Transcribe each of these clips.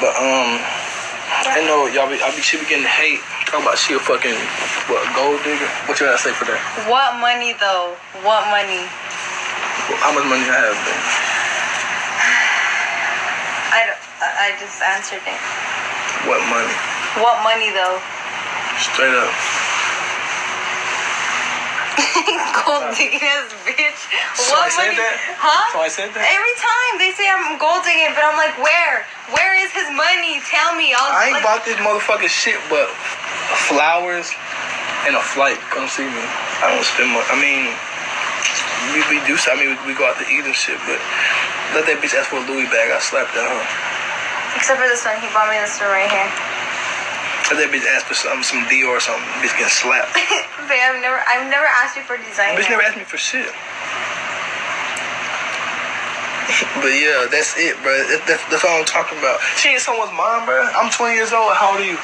But um, I know y'all be, I be she be getting hate. Talk about she a fucking what gold digger. What you gotta say for that? What money though? What money? How much money I have? Then? I, don't- I I just answered it. What money? What money though? Straight up. Gold digging ass bitch. So what I said money? that? Huh? So I said that? Every time they say I'm gold digging, but I'm like, where? Where is his money? Tell me. I'll I ain't like, bought this motherfucking shit, but flowers and a flight. Come see me. I don't spend much. I mean, we, we do. I mean, we, we go out to eat and shit, but let that bitch ask for a Louis bag. I slapped that huh? Except for this one, he bought me this one right here. Let that bitch ask for some some Dior or something. Bitch getting slapped. Babe, I've never, I've never asked you for design. bitch never asked me for shit. but yeah, that's it, bro. That, that, that's all I'm talking about. She ain't someone's mom, bro. I'm 20 years old. How old are you?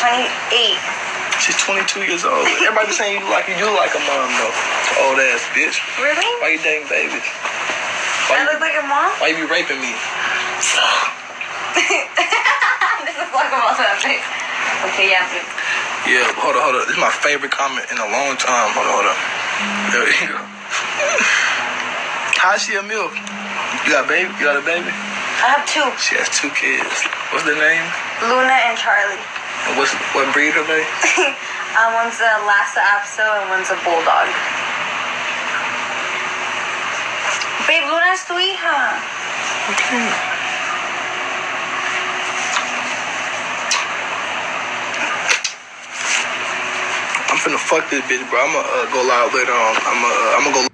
28. She's 22 years old. Everybody saying you like you do like a mom though. Old ass bitch. Really? Why you dating babies? I Why look you, like a mom? why you be raping me? this is like a mom. Okay, yeah. Yeah, hold on, hold on. This is my favorite comment in a long time. Hold on, hold on. There you go. How's she a milk? You got a baby? You got a baby? I have two, She has two kids. What's their name? Luna and Charlie. And what's what breed are they? uh, one's a Lhasa Apso and one's a Bulldog. Babe, Luna es tu hija. I'm finna fuck this bitch, bro. I'ma uh, go live later on. I'ma uh, I'ma go.